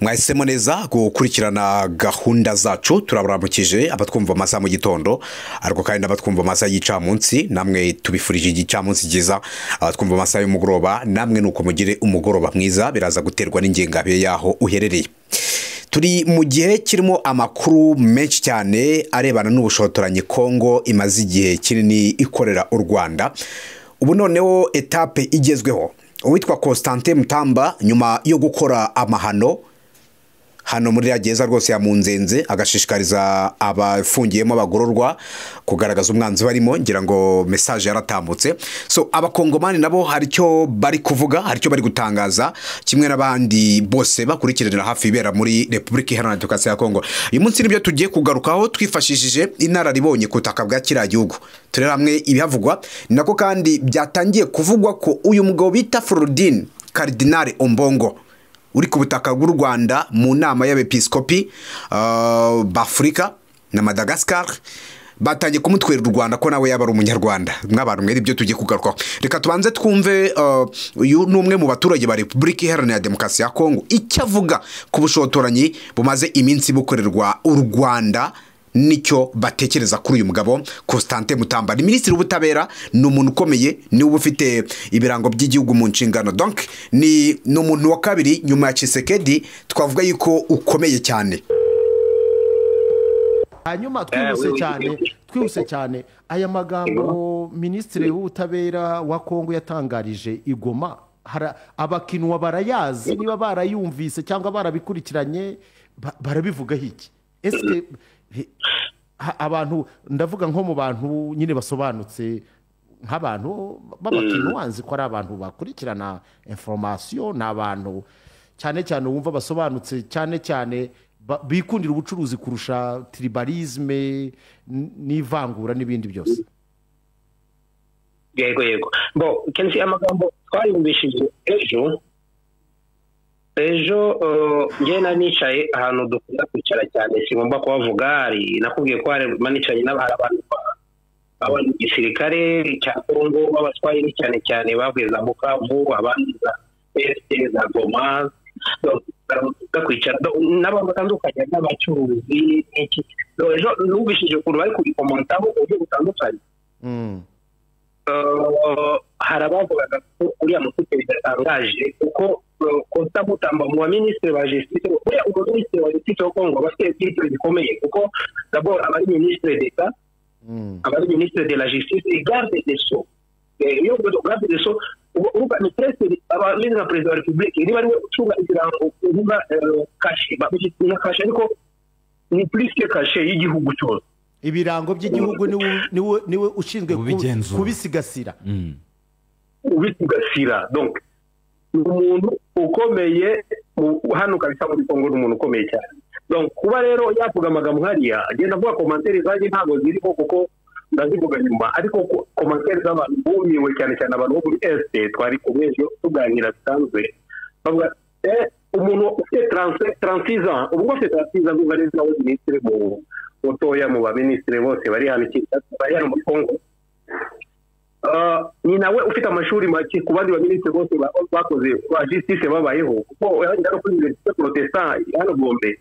mwahisemo neza gukurikirana gahunda zacu turaburamukije abatwumva amasaha mu gitondo ariko kandi n'abatwumva amasaha y'igicamunsi namwe tubifurije igicamunsi cyiza abatwumva amasaha y'umugoroba namwe ni uko mugire umugoroba mwiza biraza guterwa n'ingengabihe y'aho uherereye. Turi mu gihe kirimo amakuru menshi cyane arebana n'ubushotoranyi kongo imaze igihe kinini ikorera u rwanda. Ubu noneho etape igezweho. Uwitwa Constantin mutamba nyuma yo gukora amahano hano muri gereza rwose yamunzenze agashishikariza abafungiyemo abagororwa kugaragaza umwanzi barimo ngira ngo mesaje yaratambutse. So abakongomani nabo hari icyo bari kuvuga hari icyo bari gutangaza. Kimwe n'abandi bose bakurikiranira hafi ibera muri repubulika iharanira demokarasi ya kongo. Uyu munsi ni byo tugiye kugarukaho twifashishije inararibonye ku butaka bwa kiriya gihugu. Turere hamwe ibihavugwa ni nako kandi byatangiye kuvugwa ko uyu mugabo bita Florudine Cardinal Ombongo. Uri ku butaka bw'u Rwanda mu nama y'abepiskopi uh, b'Afurika na Madagascar batangiye kumutwerera u Rwanda ko nawe yaba ari umunyarwanda. Mw'abantu mwere ibyo tugiye kugarukaho. Reka tubanze twumve uyu ni umwe mu baturage ba repubulika iharanira demokarasi ya kongo icyo avuga ku bushotoranyi bumaze iminsi bukorerwa u Rwanda ni cyo batekereza kuri uyu mugabo Constantin Mutamba. Ni minisitiri w'ubutabera ni umuntu ukomeye ni we uba ufite ibirango by'igihugu mu nshingano. Donc ni ni umuntu wa kabiri nyuma ya Chisekedi twavuga yuko ukomeye cyane. Hanyuma twihuse cyane twihuse cyane. Aya magambo minisitiri w'ubutabera wa kongo yatangarije igoma. Abakinwa barayazi niba barayumvise cyangwa barabikurikiranye barabivugaho iki? Ese abantu ndavuga nko mu bantu nyine basobanutse nk'abantu b'abakino wanzi ko ari abantu bakurikirana inforomasiyo ni abantu cyane cyane wumva basobanutse cyane cyane bikundira ubucuruzi kurusha tiribarizme n'ivangura n'ibindi byose. Yego yego. Bo kenshi amagambo twayumvishije ejo ejo ngena nicaye ahantu dukunda kwicara cyane sigomba kuhavuga hari nakubwiye ko hari manicaye n'abahari abantu mu gisirikare cya kongo b'abatwaye cyane cyane bavuye za bukavu abandi za esite za goma kwicara n'abantu batandukanye n'abacuruzi n'iki. Ejo numvishije ukuntu bari kubikomontaho uburyo butandukanye. Hari abavugaga ko uriya mufuka bidatangaje kuko kosta mutamba mu baminisitiri ba justice uriya umuminisitiri wa justice wa kongo aba afite icyiciro gikomeye kuko dabord aba ari minisitiri d'etat aba ari minisitiri de la justice et garde de so iyo garde de so uvuga ni presque aba ameze nka perezida wa repubulika niba ariwe ucunga ibirango uvuga kashe nka kashe ariko ni plus que kashe y'igihugu cyose ibirango by'igihugu niwe ushinzwe kubisigasira. Ubisigasira donc umuntu ukomeye hano kabisa muri kongo ni umuntu ukomeye cyane. Kuba rero yavuga amagambo nkariya agenda avuga komantere zanjye ntabwo ziriho kuko ndazivuga nyuma. Ariko komantere z'abantu bumiwe cyane cyane abantu bo muri esite twari kumwe ejo tuganira bisanzwe. Bavuga umuntu ufite taransiza ubu bwose taransiza ngo neza nawe minisitiri mu butoya mu baminisitiri bose bari hano muri kongo ni nawe ufite amashuri make ku bandi baminisitiri bose bakoze ba justice babayeho. Kuko yari kuri universite protestant hano bombe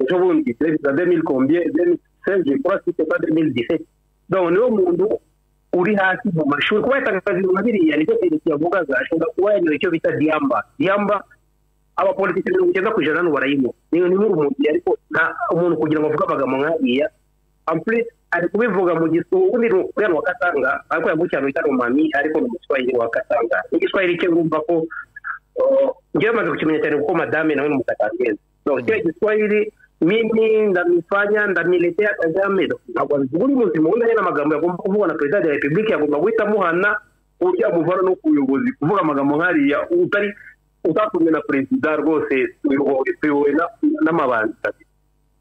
ejo bundi perezida demil combien demil seze kora asite kwa demil disete donc niwo muntu uri hasi mu mashuri. Kuba yatanga akazi nka biriya nicyo perezida yavugaga ashobora kuba yanyoye icyo bita diyamba diyamba abapolitiki mirongo icyenda ku ijana barayimuha ni nk'urumugi ariko umuntu kugira ngo avuge amagambo nk'ariya ampulisi ari kubivuga mu giswahili ubundi uriya wa katanga. Ariko bita mami ariko ni umuswahili wa katanga. Igiswahili cye ngumva ko ngiye maze kukimenya cyane kuko madame nawe ni umutakangezi kiriya giswahili mimi ndamifanya ndamiletea kagame ntabwo abivuga uri muzima ubundi ari n'amagambo yagomba kuvuga na perezida wa repubulika yagomba guhita amuhana uburyo yamuvana no ku buyobozi. Kuvuga amagambo nk'ariya utari utakumwe na perezida rwose tuyobowe n'amabandi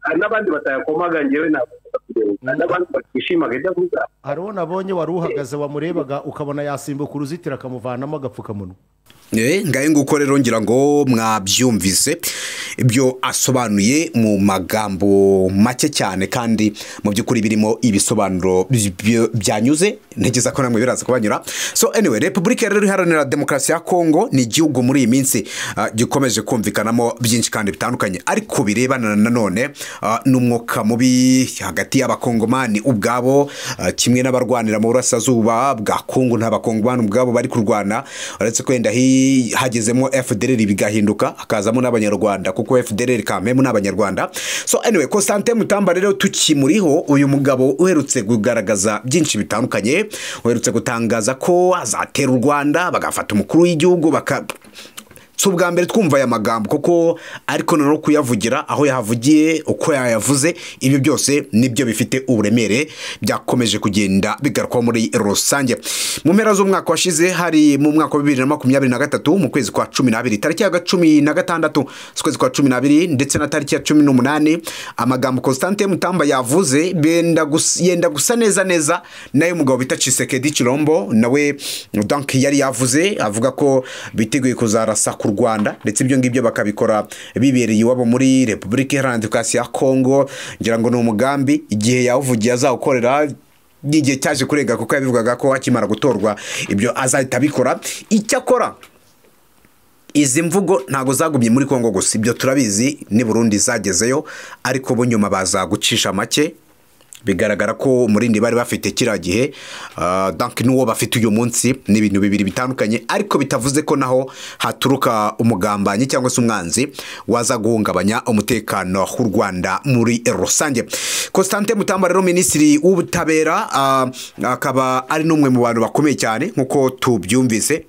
hari n'abandi batayakomaga ngewe hari n'abandi batishimaga. Ibyo avuga hariho nabonye wari uhagaze wamurebaga ukabona yasimbuka uruzitiro akamuvanamo agapfukamunwa. Ngahe nguko rero ngira ngo mwabyumvise ibyo asobanuye mu magambo make cyane kandi mu by'ukuri birimo ibisobanuro by- by- byanyuze. Ntegeza ko namwe biraza kubanyura. So anyway repubulika rero iharanira demokarasi ya kongo ni igihugu muri iyi minsi ah, gikomeje kumvikanamo byinshi kandi bitandukanye. Ariko birebana nanone ah, n'umwuka mubi hagati y'abakongomani ubwabo ah, kimwe n'abarwanira mu burasirazuba bwa kongo n'abakongomani ubwabo bari kurwana. Uretse ko wenda hi- hagezemo fdr bigahinduka hakazamo n'abanyarwanda kuko fdr kampemu n'abanyarwanda. So anyway constantin mutamba rero tukimuriho uyu mugabo uherutse kugaragaza byinshi bitandukanye uherutse gutangaza ko azatera u rwanda bagafata umukuru w'igihugu baka si ubwa mbere twumva aya magambo kuko ariko noneho kuyavugira aho yahavugiye uko yayavuze ibi byose ni byo bifite uburemere byakomeje kugenda bigarukwaho muri rusange. Mu mpera z'umwaka washize hari mu mwaka wa bibiri na makumyabiri na gatatu mu kwezi kwa cumi n'abiri tariki ya cumi na gatandatu z'ukwezi kwa cumi n'abiri ndetse na tariki ya cumi n'umunani amagambo constante mutamba yavuze yenda gusa neza neza na yo umugabo bita cisekedi cirombo nawe donc yari yavuze avuga ko biteguye kuzarasa ku rwanda ndetse ibyo ngibyo bakabikora bibereye iwabo muri repubulika iharanira demokarasi ya kongo ngira ngo ni umugambi igihe yawuvugiye azawukorera n'igihe cyaje kurenga kuko yabivugaga ko akimara gutorwa ibyo azahita abikora. Icyakora izi mvugo ntabwo zagumye muri kongo gusa ibyo turabizi ni burundi zagezeyo ariko bo nyuma baza gucisha make. Bigaragara ko umurindi bari bafite kiriya gihe ah, donc n'uwo bafite uyu munsi ni ibintu bibiri bitandukanye ariko bitavuze ko naho haturuka umugambanyi cyangwa se umwanzi waza guhungabanya umutekano w'u rwanda muri rusange. Constantin mutamba rero minisitiri w'ubutabera ah, akaba ari n'umwe mu bantu bakomeye cyane nk'uko tubyumvise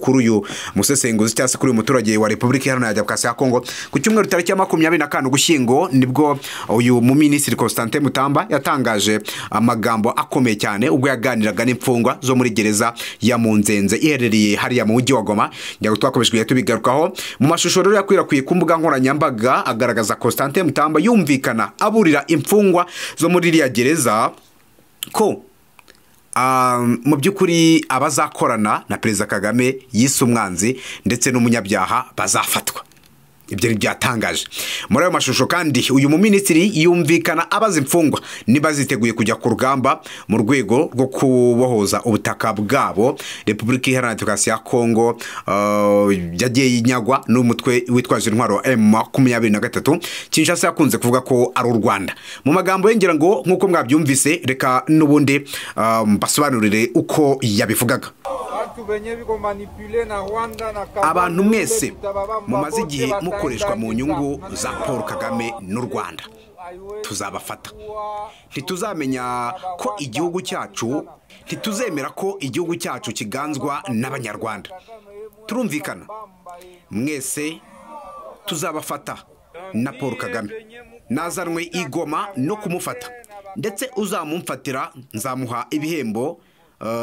kuri uyu musesenguzi cyangwa se kuri uyu muturage wa repubulika iharanira demokarasi ya kongo ku cyumweru tariki ya makumyabiri na kane ugushyingo ni bwo uyu muminisitiri constantin mutamba yatangaje amagambo akomeye cyane ubwo yaganiraga n'imfungwa zo muri gereza ya munzenze iherereye hariya mu mujyi wa goma. Ngo twakomeje tubigarukaho mu mashusho rero yakwirakwiye ku mbuga nkoranyambaga agaragaza constantin mutamba yumvikana aburira imfungwa zo muri iriya gereza ko Ah, mu by'ukuri abazakorana na perezida kagame yise umwanzi ndetse n'umunyabyaha bazafatwa. Ibyo ni byatangaje muri ayo mashusho kandi uyu muminisitiri yumvikana abaza imfungwa niba ziteguye kujya ku rugamba mu rwego rwo kubohoza ubutaka bwabo. Repubulika iharanira demokarasi ya kongo yagiye inyagwa n'umutwe witwaje intwaro m makumyabiri na gatatu kinshasa yakunze kuvuga ko ari u rwanda. Mu magambo ye ngira ngo nk'uko mwabyumvise reka n'ubundi ah, mbasobanurire uko yabivugaga. Abantu mwese mumaze igihe mukoreshwa mu nyungu za paul kagame n'u rwanda. Tuzabafata. Ntituzamenya ko igihugu cyacu ntituzemera ko igihugu cyacu kiganzwa n'abanyarwanda. Turumvikana. Mwese tuzabafata na paul kagame. Nazanwe igoma no kumufata. Ndetse uzamumfatira nzamuha ibihembo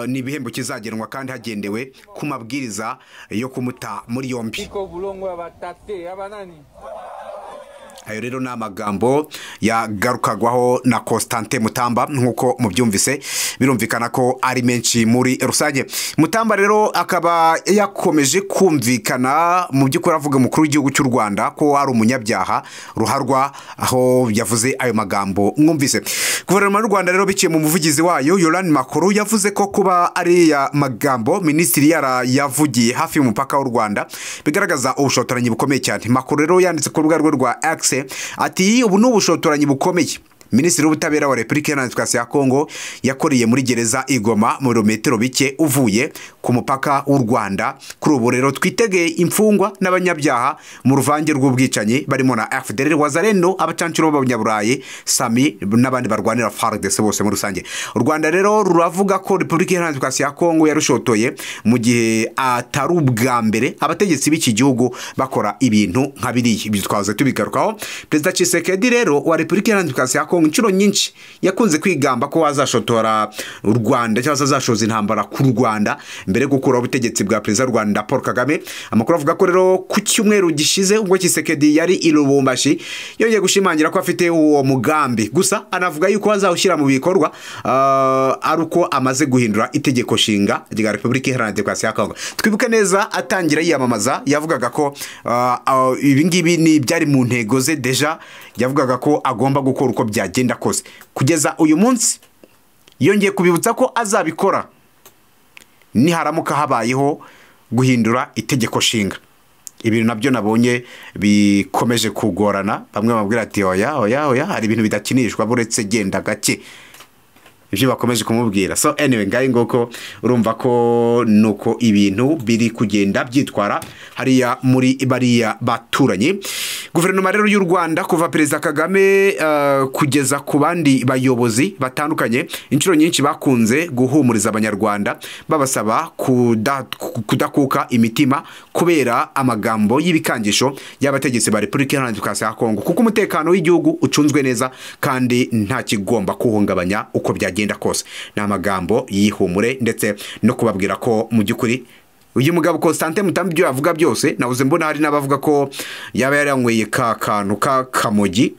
ni ibihembo kizagenwa kandi hagendewe ku mabwiriza yo kumuta muri yombi. Ayo rero ni amagambo yagarukagwaho na Constantin Mutamba nk'uko mubyumvise. Birumvikana ko ari menshi muri rusange. Mutamba rero akaba yakomeje kumvikana mu by'ukuri avuga umukuru w'igihugu cy'u Rwanda ko ari umunyabyaha ruharwa aho yavuze ayo magambo mwumvise. Guverinoma y'u Rwanda rero biciye mu muvugizi wayo Yolan Makuru yavuze ko kuba ariya magambo minisitiri yara yavugiye hafi y'umupaka w'u Rwanda bigaragaza ubushotoranyi bukomeye cyane. Makuru rero yanditse ku rubuga rwe rwa X ati ubu ni ubushotoranyi bukomeye. Minisitiri w'ubutabera wa repubulika iharanira demokarasi ya kongo yakoreye muri gereza igoma mu birometero bike uvuye ku mupaka w'u rwanda. Kuri ubu rero twitegeye imfungwa n'abanyabyaha mu ruvange rw'ubwicanyi barimo na fdr wazarendo abacancuro b'abanyaburayi sami n'abandi barwanira fardc bose muri rusange. U rwanda rero ruravuga ko repubulika iharanira demokarasi ya kongo yarushotoye mu gihe atari ubwa mbere abategetsi b'iki gihugu bakora ibintu nka biriya. Ibyo twaze tubigarukaho. Perezida cisekedi rero wa repubulika iharanira demokarasi ya kongo inshuro nyinshi yakunze kwigamba ko azashotora u rwanda cyangwa se azashoza intambara ku rwanda mbere yo gukuraho ubutegetsi bwa perezida w'u rwanda paul kagame. Amakuru avuga ko rero ku cyumweru gishize ubwo kisekedi yari i lubumbashi yongeye gushimangira ko afite uwo mugambi. Gusa anavuga yuko azawushyira mu bikorwa ah, ari uko amaze guhindura itegeko nshinga rya repubulika iharanira demokarasi ya kongo twibuke neza atangira yiyamamaza yavugaga ko ah, ah, ibi ngibi ni ibyari mu ntego ze deja. Yavugaga ko agomba gukora uko byagenda kose. Kugeza uyu munsi yongeye kubibutsa ko azabikora. Niharamuka habayeho guhindura itegeko nshinga. Ibintu na byo nabonye bikomeje kugorana. Bamwe babwira ati oya oya oya hari ibintu bidakinishwa buretse genda gake. Ibyo bakomeje kumubwira. So anyway ngaho nguko urumva ko nuko ibintu biri kugenda byitwara hariya muri bariya baturanyi. Guverinoma rero y'u rwanda kuva perezida kagame eh, kugeza ku bandi bayobozi batandukanye inshuro nyinshi bakunze guhumuriza abanyarwanda babasaba kuda- kudakuka imitima kubera amagambo y'ibikangisho y'abategetsi ba repubulika iharanira demokarasi ya kongo. Kuko umutekano w'igihugu ucunzwe neza kandi nta kigomba kuwuhungabanya uko byagenda kose. Ni amagambo y'ihumure ndetse no kubabwira ko mu by'ukuri uyu mugabo Constantin Mutambi ibyo yavuga byose nabuze mbona hari n'abavuga ko yaba yaranyweye ka kantu k'akamogi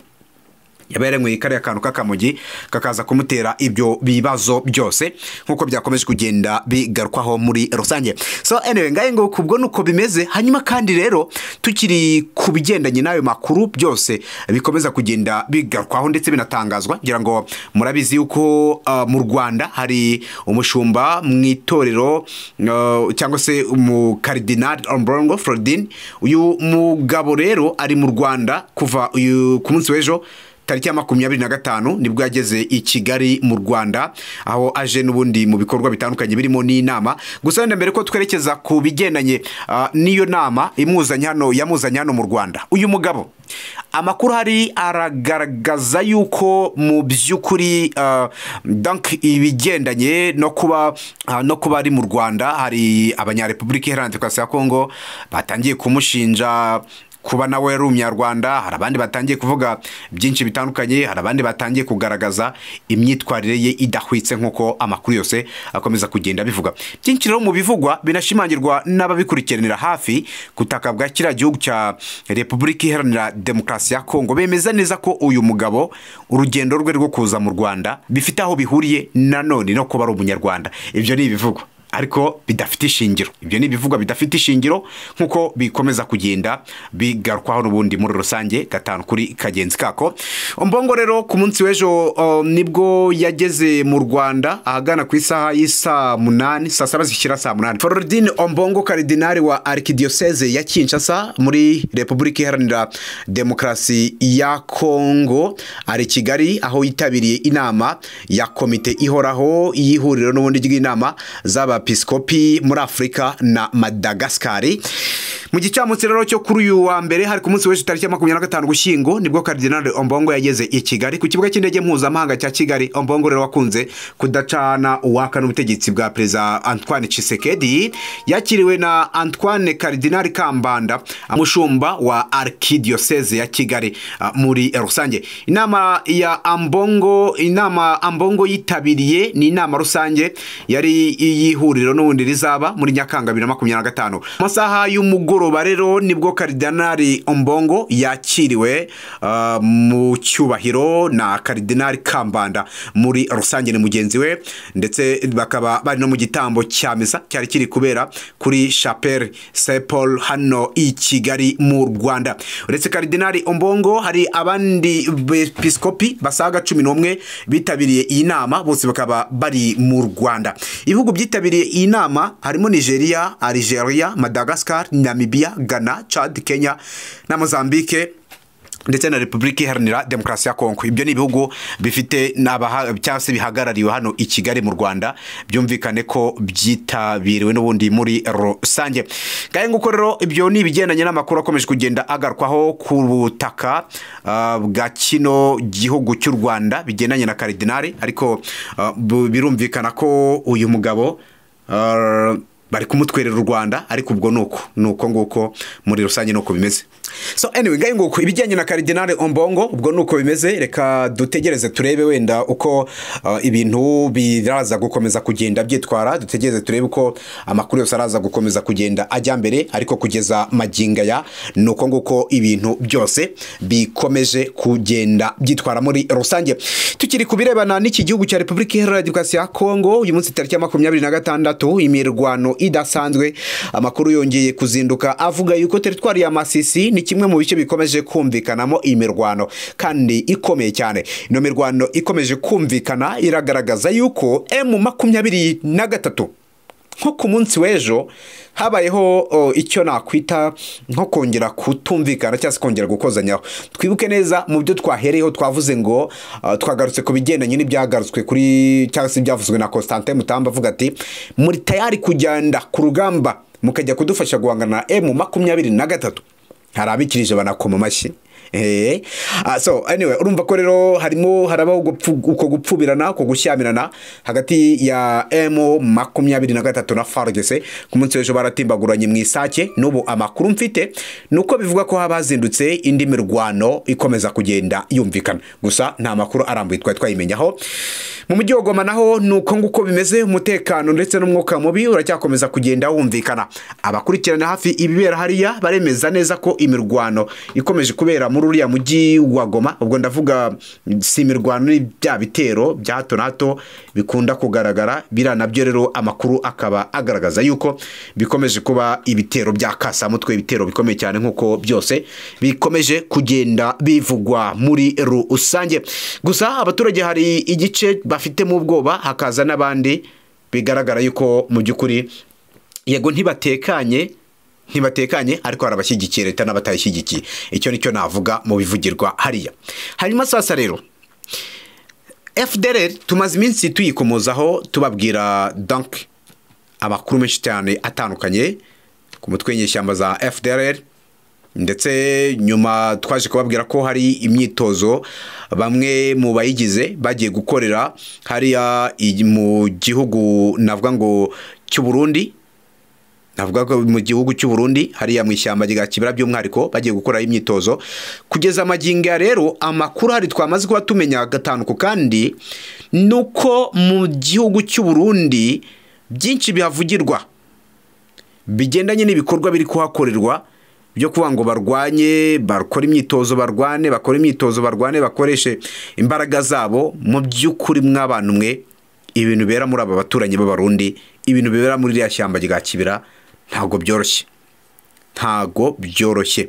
yaba yaranyweye kariya kantu k'akamogi kakaza kumutera ibyo bibazo byose nk'uko byakomeje kugenda bigarukwaho muri rusange. So anyway ngahe ngo kubwo nuko bimeze hanyuma kandi rero tukiri ku bigendanye n'ayo makuru byose bikomeza kugenda bigarukwaho ndetse binatangazwa ngira ngo murabizi yuko uh, mu rwanda hari umushumba mu itorero uh, cyangwa se umukaridinari ombrongo floridine. Uyu mugabo rero ari mu rwanda kuva uyu ku munsi w'ejo tariki ya makumyabiri na gatanu ni bwo yageze i kigali mu rwanda aho aje n'ubundi mu bikorwa bitandukanye birimo n'inama. Gusa wenda mbere ko twerekeza ku bigendanye n'iyo nama imuzanye hano yamuzanye hano mu rwanda. Uyu mugabo amakuru hari aragaragaza yuko mu by'ukuri ibigendanye no kuba no kuba ari mu rwanda hari abanyarepublika iharanira demokarasi ya kongo batangiye kumushinja kuba nawe ari umunyarwanda hari abandi batangiye kuvuga byinshi bitandukanye hari abandi batangiye kugaragaza imyitwarire ye idahwitse nk'uko amakuru yose akomeza kugenda bivuga. Byinshi rero mu bivugwa binashimangirwa n'ababikurikiranira hafi ku butaka bwa kiriya gihugu cya repubulika iharanira demokarasi ya kongo. Bemeza neza ko uyu mugabo urugendo rwe rwo kuza mu rwanda bifite aho bihuriye nanone no kuba ari umunyarwanda. Ibyo ni ibivugwa. Ariko bidafite ishingiro. Ibyo ni ibivugwa bidafite ishingiro nk'uko bikomeza kugenda bigarukwaho n'ubundi muri rusange gatanu kuri kagenzi kako. Umbongo rero ku munsi w'ejo ni bwo yageze mu rwanda ahagana ku isaha y'isaa munani saa saba zishyira saa munani. Forodine ombongo karidinari wa arikidiyoseze ya kinshasa muri repubulika iharanira demokarasi ya kongo ari kigali aho yitabiriye inama ya komite ihoraho y'ihuriro n'ubundi ry'inama z'abapisikopi muri afurika na madagasikari mu gicamunsi rero cyo kuri uyu wa mbere hari ku munsi w'ejo tariki ya makumyabiri na gatanu gushyingo ni bwo karidinali ombongo yageze i kigali ku kibuga cy'indege mpuzamahanga cya kigali ombongo rero wakunze kudacana uwaka n'ubutegetsi bwa perezida antoine Tshisekedi yakiriwe na antoine karidinali kambanda umushumba wa arikidiyoseze ya kigali muri rusange. Inama ya ambongo inama ambongo yitabiriye ni inama rusange yari iy'ihuriro n'ubundi rizaba muri nyakanga bibiri na makumyabiri na gatanu. Mu masaha y'umugoroba rero ni bwo karidinali ombongo yakiriwe ah, mu cyubahiro na karidinali kambanda muri rusange ni mugenzi we ndetse bakaba bari no mu gitambo cya misa cyari kiri kubera kuri saint paul hano i kigali mu rwanda. Uretse karidinali ombongo hari abandi bepiskopi basaga cumi n'umwe bitabiriye iyi nama bose bakaba bari mu rwanda. Ibihugu byitabiriye iyi nama harimo nigeria algeria madagascar namibia ghana chad kenya na mozambique ndetse na repubulika iharanira demokarasi ya kongo ibyo ni ibihugu bifite cyangwa se bihagarariwe hano i kigali mu rwanda byumvikane ko byitabiriwe n'ubundi muri rusange. Ngahe nguko rero ibyo ni ibigendanye n'amakuru akomeje kugenda agarukwaho ku butaka ah, bwa kino gihugu cy'u rwanda bigendanye na karidinari ariko ah, birumvikana ko uyu mugabo bari kumutwerera u rwanda ariko ubwo ni uko ni uko nguko muri rusange ni uko bimeze. So anyway ngaho nguko ibijyanye na karidinale ombongo ubwo ni uko bimeze reka dutegereze turebe wenda uko uh, ibintu biraza gukomeza kugenda byitwara dutegereze turebe uko amakuru yose araza gukomeza kugenda ajya mbere ariko kugeza maginga ya ni uko nguko ibintu byose bikomeje kugenda byitwara muri rusange. Tukiri ku birebana n'iki gihugu cya repubulika iharanira demokarasi ya kongo uyu munsi tariki ya makumyabiri na gatandatu imirwano idasanzwe amakuru yongeye kuzinduka avuga yuko teritwari ya masisi ni kimwe mu bice bikomeje kumvikanamo imirwano kandi ikomeye cyane. Ino mirwano ikomeje kumvikana iragaragaza yuko emu makumyabiri na gatatu nko ku munsi w'ejo habayeho icyo nakwita nko kongera kutumvikana cyangwa se kongera gukozanyaho. Twibuke neza mu byo twahereyeho twavuze ngo twagarutse ku bigendanye n'ibyagarutswe kuri cyangwa se ibyavuzwe na Constantin Mutamba avuga ati muri tayari kugenda ku rugamba mukajya kudufasha guhangana na emu makumyabiri na gatatu. Hari abikirije banakoma amashyi? So anyway urumva ko rero harimo harabaho uko gupfubirana uko gushyamirana hagati ya emu makumyabiri na gatatu na fargese ku munsi w'ejo baratimbaguranye mu isake n'ubu amakuru mfite ni uko bivuga ko haba hazindutse indi mirwano ikomeza kugenda yumvikana. Gusa nta makuru arambuye twari twayimenyaho. Mu mujyi wa goma naho ni uko nguko bimeze umutekano ndetse n'umwuka mubi uracyakomeza kugenda wumvikana. Abakurikirana hafi ibibera hariya baremeza neza ko imirwano ikomeje kubera muri uriya mujyi wa goma. Ubwo ndavuga si imirwano ni bya bitero bya hato na hato bikunda kugaragara biriya na byo rero amakuru akaba agaragaza yuko bikomeje kuba ibitero bya kasamutwe ibitero bikomeye cyane nk'uko byose bikomeje kugenda bivugwa muri rusange. Gusa abaturage hari igice bafitemo ubwoba hakaza n'abandi bigaragara yuko mu by'ukuri yego ntibatekanye ntibatekanye ariko hari abashyigikiye leta n'abatayishyigikiye icyo ni cyo navuga mu bivugirwa hariya. Hanyuma sasa rero fdr tumaze iminsi tuyikomozaho tubabwira donk amakuru menshi cyane atandukanye ku mutwe w'inyeshyamba za fdr ndetse nyuma twaje kubabwira ko hari imyitozo bamwe mu bayigize bagiye gukorera hariya mu gihugu navuga ngo cy'u Burundi navuga ko mu gihugu cy'u Burundi hariya mu ishyamba rya kibera by'umwihariko bagiye gukora imyitozo. Kugeza amagingo ya rero amakuru hari twamaze kuba tumenya gatanu ku kandi ni uko mu gihugu cy'u Burundi byinshi bihavugirwa. Bigendanye n'ibikorwa biri kuhakorerwa byo kuvuga ngo barwanye bakore imyitozo barwane bakore imyitozo barwane bakoreshe imbaraga zabo. Mu by'ukuri mw'abantu mwe ibintu bibera muri aba baturanyi b'abarundi ibintu bibera muri iriya shyamba rya kibira ntabwo byoroshye ntabwo byoroshye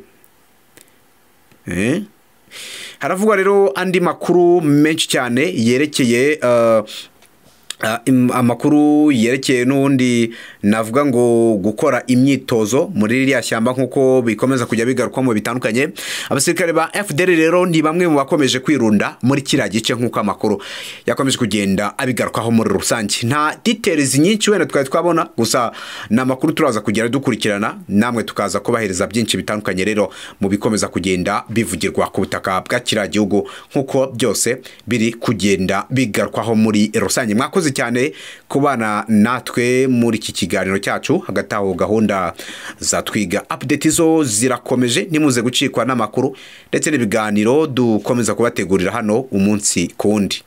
haravugwa rero andi makuru menshi cyane yerekeye amakuru yerekeye n'ubundi navuga ngo gukora imyitozo muri ririya shyamba nk'uko bikomeza kujya bigarukwamo bitandukanye abasirikare ba fdr rero ni bamwe mu bakomeje kwirunda muri kiriya gice nk'uko amakuru yakomeje kugenda abigarukaho muri rusange. Nta details nyinshi wenda twari twabona gusa ni amakuru turaza kugenda dukurikirana namwe tukaza kubahereza byinshi bitandukanye rero mu bikomeza kugenda bivugirwa ku butaka bwa kiriya gihugu nk'uko byose biri kugenda bigarukwaho muri rusange. Mwakoze cyane kubana natwe muri iki kiganiro cyacu. Hagati aho gahunda za twiga update zo zirakomeje ntimuze gucikwa n'amakuru ndetse n'ibiganiro dukomeza kubategurira hano umunsi ku wundi.